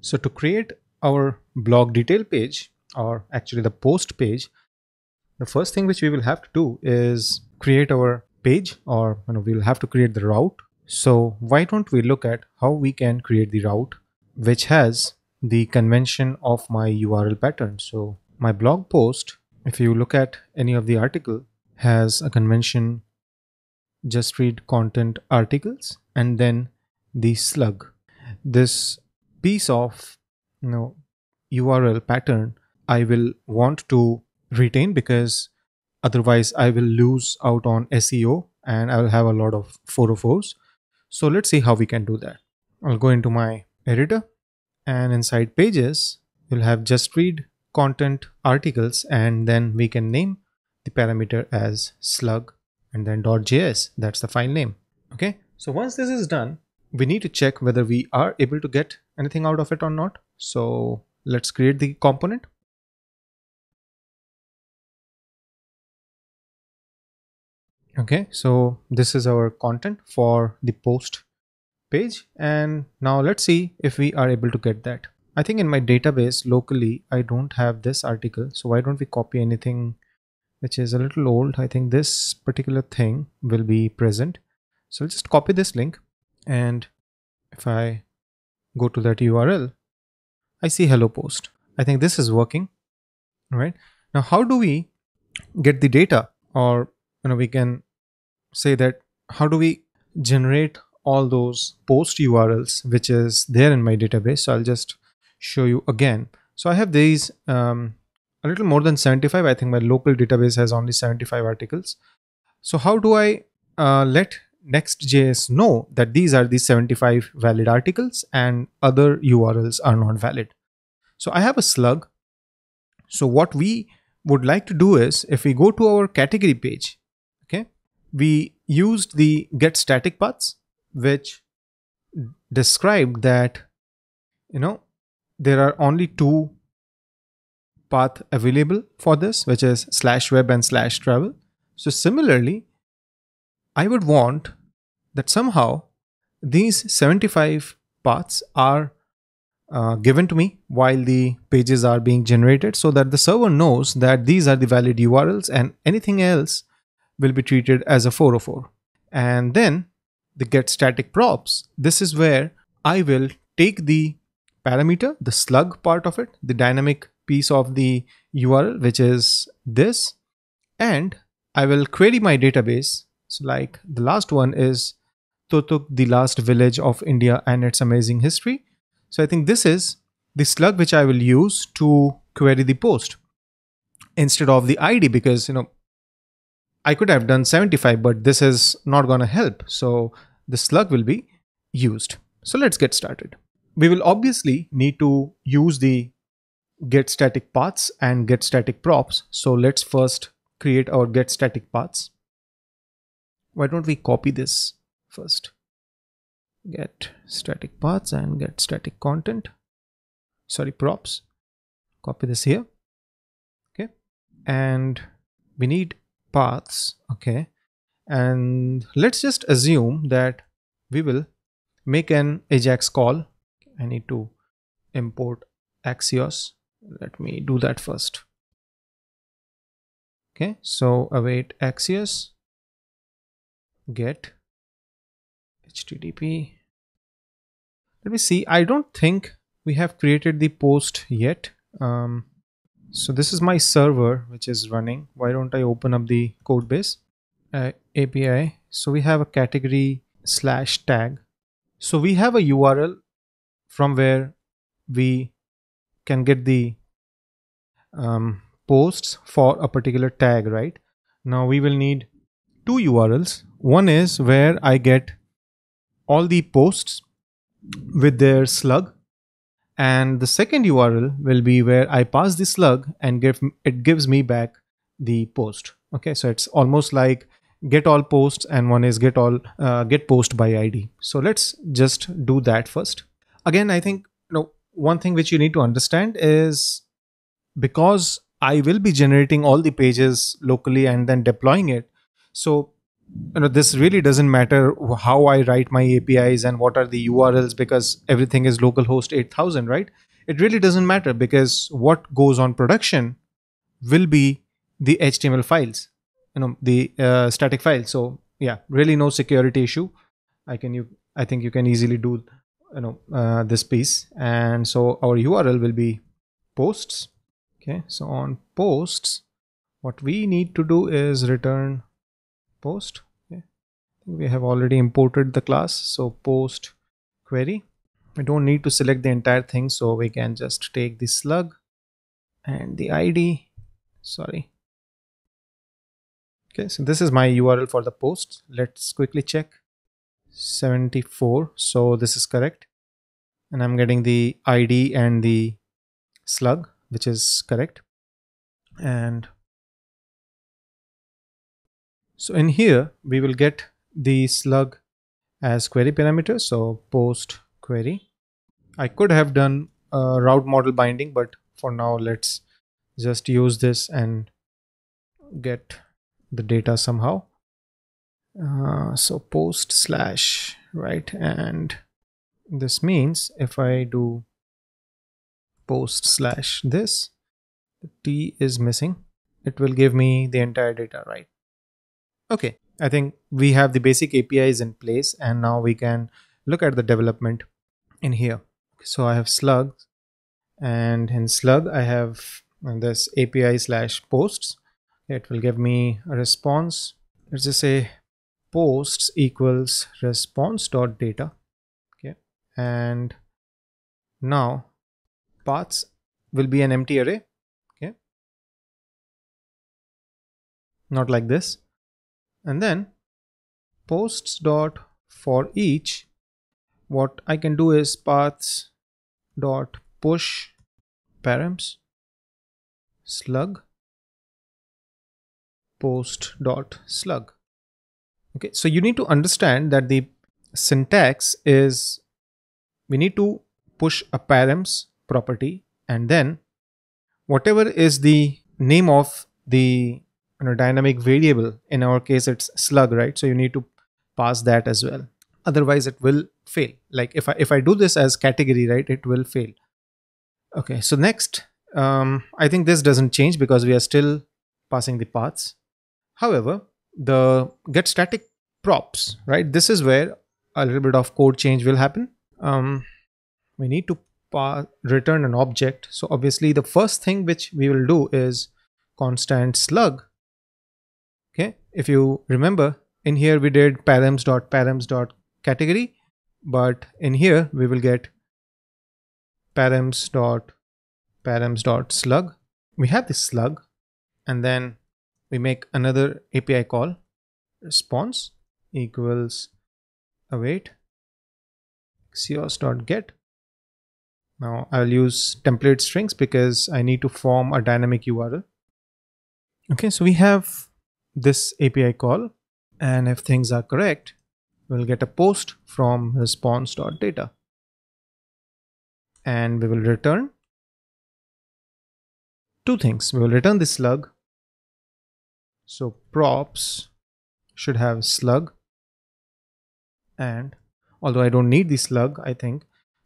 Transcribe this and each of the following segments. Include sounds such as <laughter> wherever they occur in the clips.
So to create our blog detail page or actually the post page, the first thing which we will have to do is create our page or you know, we'll have to create the route. So why don't we look at how we can create the route which has the convention of my URL pattern. So my blog post, if you look at any of the article, has a convention just read content articles and then the slug. This piece of you know URL pattern I will want to retain because otherwise I will lose out on SEO and I will have a lot of 404s. So let's see how we can do that. I'll go into my editor and inside pages we'll have just read content articles and then we can name the parameter as slug and then .js that's the file name okay so once this is done we need to check whether we are able to get anything out of it or not. So let's create the component. Okay so this is our content for the post page. And now let's see if we are able to get that. I think in my database locally I don't have this article. So why don't we copy anything which is a little old? I think this particular thing will be present. So I'll just copy this link. And if I go to that URL I see hello post. I think this is working right? Now how do we get the data? Or you know we can say that how do we generate all those post URLs which is there in my database? So I'll just show you again. So I have these um, a little more than 75 I think my local database has only 75 articles. So how do I uh, let Next.js know that these are the 75 valid articles and other URLs are not valid. So I have a slug. So what we would like to do is if we go to our category page, okay, we used the get static paths, which described that, you know, there are only two path available for this, which is slash web and slash travel. So similarly, I would want that somehow these 75 paths are uh, given to me while the pages are being generated so that the server knows that these are the valid URLs and anything else will be treated as a 404. And then the get static props, this is where I will take the parameter, the slug part of it, the dynamic piece of the URL, which is this, and I will query my database so like the last one is Turtuk, the last village of India and its amazing history. So I think this is the slug which I will use to query the post instead of the ID because, you know, I could have done 75, but this is not going to help. So the slug will be used. So let's get started. We will obviously need to use the get static paths and get static props. So let's first create our get static paths why don't we copy this first? Get static paths and get static content. Sorry props. Copy this here. Okay. And we need paths. Okay. And let's just assume that we will make an ajax call. I need to import axios. Let me do that first. Okay. So await axios get http let me see. I don't think we have created the post yet. Um, so this is my server which is running. Why don't i open up the code base? Uh, api so we have a category slash tag. So we have a url from where we can get the um, posts for a particular tag right? Now we will need two urls one is where I get all the posts with their slug and the second URL will be where I pass the slug and give it gives me back the post. Okay, so it's almost like get all posts and one is get all uh, get post by ID. So let's just do that first. Again, I think you know one thing which you need to understand is because I will be generating all the pages locally and then deploying it. So you know this really doesn't matter how I write my APIs and what are the URLs because everything is localhost 8000, right? It really doesn't matter because what goes on production will be the HTML files, you know, the uh, static files. So yeah, really no security issue. I can you I think you can easily do you know uh, this piece, and so our URL will be posts. Okay, so on posts, what we need to do is return post. Okay. we have already imported the class. So post query. We don't need to select the entire thing so we can just take the slug and the id sorry. Okay so this is my url for the post. Let's quickly check. 74 so this is correct. And i'm getting the id and the slug which is correct. And so in here, we will get the slug as query parameter. So post query. I could have done a route model binding, but for now, let's just use this and get the data somehow. Uh, so post slash, right? And this means if I do post slash this, the T is missing. It will give me the entire data, right? Okay, I think we have the basic APIs in place and now we can look at the development in here. So I have slug and in slug I have this API slash posts. It will give me a response. Let's just say posts equals response dot data. Okay, and now paths will be an empty array. Okay, not like this and then posts dot for each what I can do is paths dot push params slug post dot slug. Okay so you need to understand that the syntax is we need to push a params property and then whatever is the name of the you know, dynamic variable. In our case it's slug right? So you need to pass that as well. Otherwise it will fail. Like if i if i do this as category right it will fail. Okay so next um, i think this doesn't change because we are still passing the paths. However the get static props right? This is where a little bit of code change will happen. Um, we need to return an object. So obviously the first thing which we will do is constant slug if you remember in here we did params dot params dot category but in here we will get params dot params dot slug. We have this slug and then we make another api call. Response equals await axios dot get. Now i'll use template strings because i need to form a dynamic url okay so we have this API call and if things are correct we'll get a post from response.data and we will return two things. We will return the slug. So props should have slug. And although I don't need the slug I think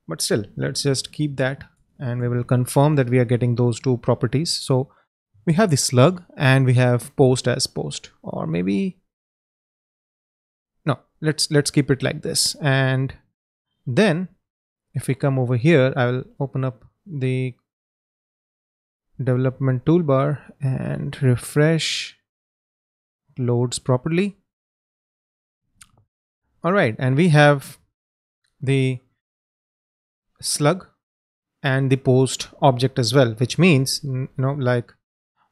but still let's just keep that and we will confirm that we are getting those two properties. So we have the slug and we have post as post or maybe no let's let's keep it like this. And then if we come over here i will open up the development toolbar and refresh loads properly. All right and we have the slug and the post object as well which means you know like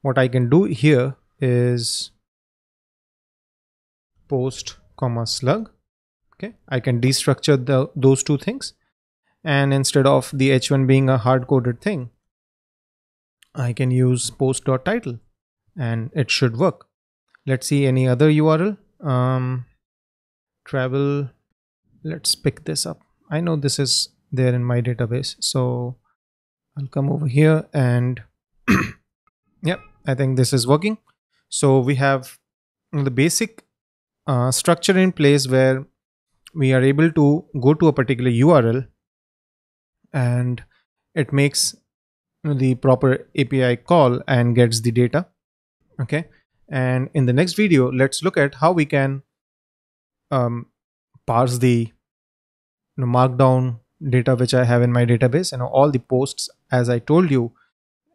what I can do here is post comma slug. Okay I can destructure the those two things. And instead of the h1 being a hard-coded thing I can use post dot title and it should work. Let's see any other URL um, travel let's pick this up. I know this is there in my database so I'll come over here and <coughs> yep I think this is working. So we have the basic uh, structure in place where we are able to go to a particular URL and it makes the proper API call and gets the data. Okay. And in the next video, let's look at how we can um, parse the you know, markdown data which I have in my database. Know, all the posts, as I told you,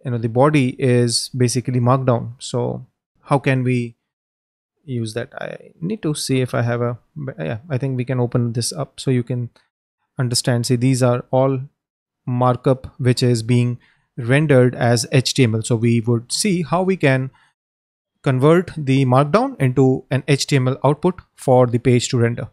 you know, the body is basically markdown. So how can we use that? I need to see if I have a, yeah, I think we can open this up so you can understand. See, these are all markup which is being rendered as HTML. So we would see how we can convert the markdown into an HTML output for the page to render.